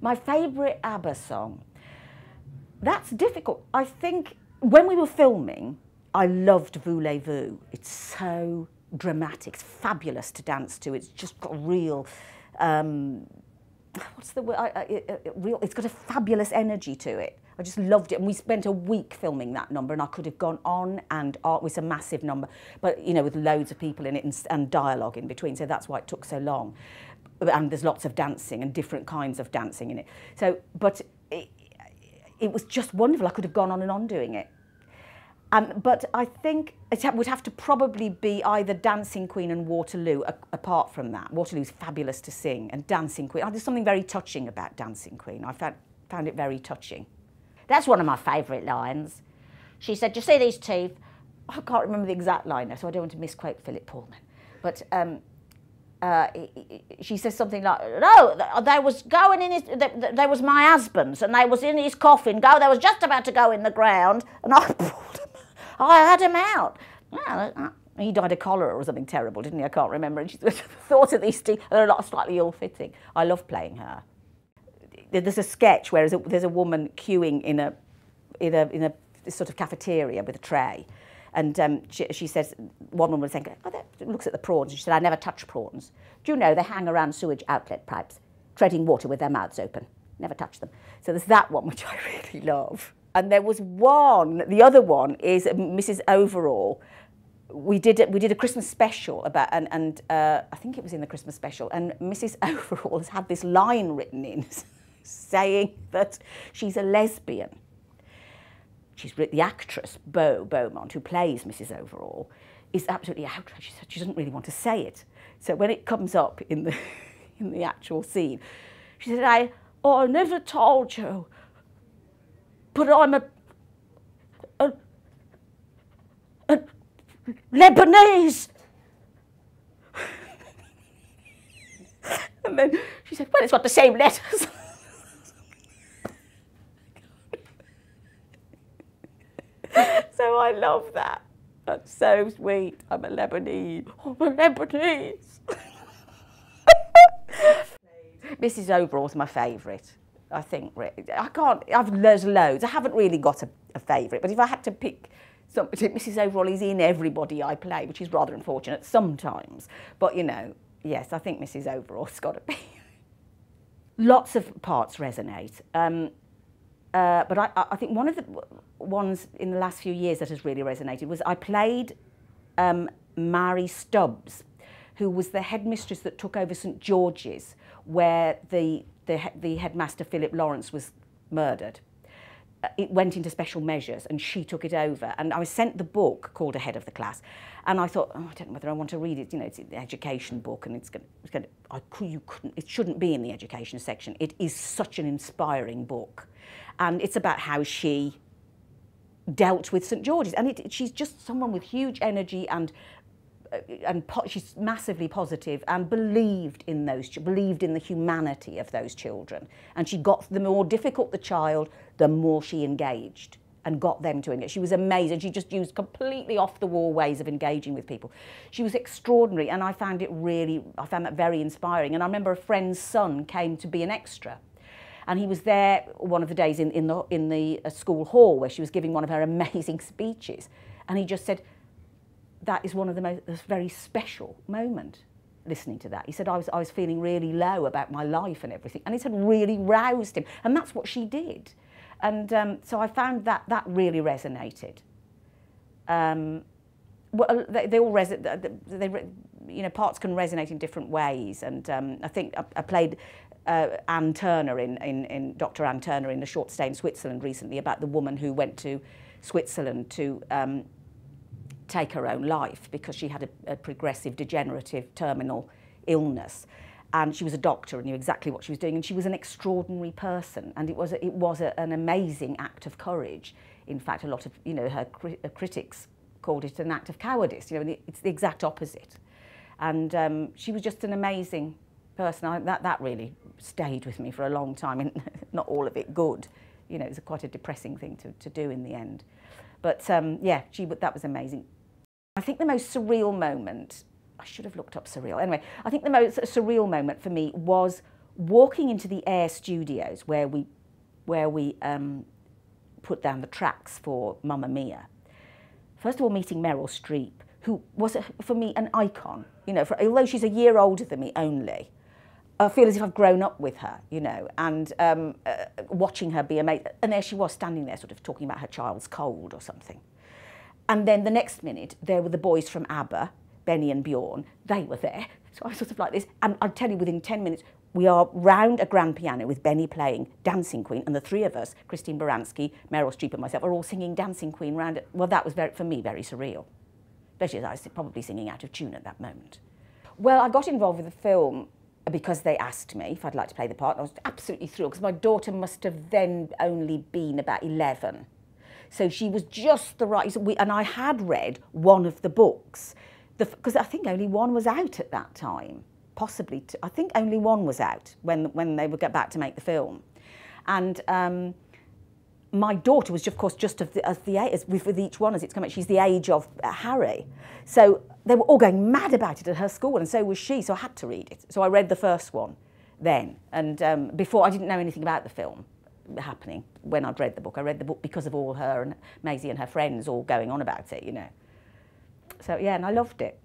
My favourite ABBA song. That's difficult. I think when we were filming, I loved Voulez-Vous. It's so dramatic. It's fabulous to dance to. It's just got real. Um, what's the word? I, I, it, real. It's got a fabulous energy to it. I just loved it, and we spent a week filming that number, and I could have gone on and on. It was a massive number, but you know, with loads of people in it and, and dialogue in between, so that's why it took so long. And there's lots of dancing and different kinds of dancing in it. So, but it, it was just wonderful. I could have gone on and on doing it. Um, but I think it would have to probably be either Dancing Queen and Waterloo, a, apart from that. Waterloo's fabulous to sing, and Dancing Queen, oh, there's something very touching about Dancing Queen. I found, found it very touching. That's one of my favourite lines. She said, you see these teeth? I can't remember the exact line, so I don't want to misquote Philip Pullman. But um, uh, she says something like, no, uh, they was going in his, they, was my husband's and they was in his coffin, go, they was just about to go in the ground and I pulled him, I had him out. Yeah, uh, uh, he died of cholera or something terrible, didn't he? I can't remember. And she thought of these things, they're a lot slightly ill-fitting. I love playing her. There's a sketch where there's a woman queuing in a, in a, in a sort of cafeteria with a tray and um, she, she, says, one woman was saying, oh, that looks at the prawns. She said, I never touch prawns. Do you know they hang around sewage outlet pipes, treading water with their mouths open? Never touch them. So there's that one, which I really love. And there was one, the other one is Mrs. Overall. We did, we did a Christmas special about, and, and uh, I think it was in the Christmas special, and Mrs. Overall has had this line written in saying that she's a lesbian she's the actress Bo Beaumont, who plays Mrs. Overall, is absolutely outraged. She, she doesn't really want to say it. So when it comes up in the in the actual scene, she said, "I oh, I never told you, but I'm a, a, a Lebanese." and then she said, "Well, it's got the same letters." so I love that. That's so sweet. I'm a Lebanese. I'm a Lebanese. Mrs. Overall's my favourite. I think I can't. I've there's loads. I haven't really got a, a favourite, but if I had to pick somebody, Mrs. Overall is in everybody I play, which is rather unfortunate sometimes. But you know, yes, I think Mrs. Overall's got to be. Lots of parts resonate. Um, uh, but I, I think one of the ones in the last few years that has really resonated was I played um, Marie Stubbs, who was the headmistress that took over St George's, where the, the, the headmaster Philip Lawrence was murdered. Uh, it went into special measures and she took it over. And I was sent the book called Ahead of the Class. And I thought, oh, I don't know whether I want to read it. You know, it's an education book and it's going, it's you couldn't, it shouldn't be in the education section. It is such an inspiring book. And it's about how she dealt with St George's. And it, she's just someone with huge energy and uh, and she's massively positive and believed in those believed in the humanity of those children. And she got the more difficult the child the more she engaged and got them to engage. She was amazing she just used completely off the wall ways of engaging with people. She was extraordinary and i found it really i found that very inspiring. And i remember a friend's son came to be an extra. And he was there one of the days in, in the, in the uh, school hall where she was giving one of her amazing speeches. And he just said, that is one of the most very special moment listening to that. He said, I was, I was feeling really low about my life and everything. And it had really roused him. And that's what she did. And um, so I found that that really resonated. Um, well, they, they all resonate, they, you know, parts can resonate in different ways. And um, I think I, I played uh, Anne Turner in, in, in Dr. Anne Turner in a short stay in Switzerland recently about the woman who went to Switzerland to um, take her own life because she had a, a progressive degenerative terminal illness and she was a doctor and knew exactly what she was doing and she was an extraordinary person and it was a, it was a, an amazing act of courage in fact a lot of you know her cri uh, critics called it an act of cowardice you know it's the exact opposite and um, she was just an amazing person I, that that really stayed with me for a long time, and not all of it good. You know, it was a quite a depressing thing to, to do in the end. But um, yeah, she, that was amazing. I think the most surreal moment, I should have looked up surreal. Anyway, I think the most surreal moment for me was walking into the Air Studios where we, where we um, put down the tracks for Mamma Mia. First of all, meeting Meryl Streep, who was for me an icon. You know, for, although she's a year older than me only, I feel as if I've grown up with her, you know, and um, uh, watching her be amazing. And there she was standing there, sort of talking about her child's cold or something. And then the next minute, there were the boys from ABBA, Benny and Bjorn. They were there. So I was sort of like this. And I'll tell you, within 10 minutes, we are round a grand piano with Benny playing Dancing Queen, and the three of us, Christine Baranski, Meryl Streep, and myself, are all singing Dancing Queen round. It. Well, that was very, for me very surreal, especially as I was probably singing out of tune at that moment. Well, I got involved with the film because they asked me if I'd like to play the part. I was absolutely thrilled because my daughter must have then only been about 11. So she was just the right, and I had read one of the books because I think only one was out at that time, possibly. I think only one was out when when they would get back to make the film, and um, my daughter was, of course, just of the, of the age, with, with each one as it's coming. She's the age of uh, Harry, so they were all going mad about it at her school, and so was she. So I had to read it. So I read the first one then, and um, before I didn't know anything about the film happening when I'd read the book. I read the book because of all her and Maisie and her friends all going on about it, you know. So yeah, and I loved it.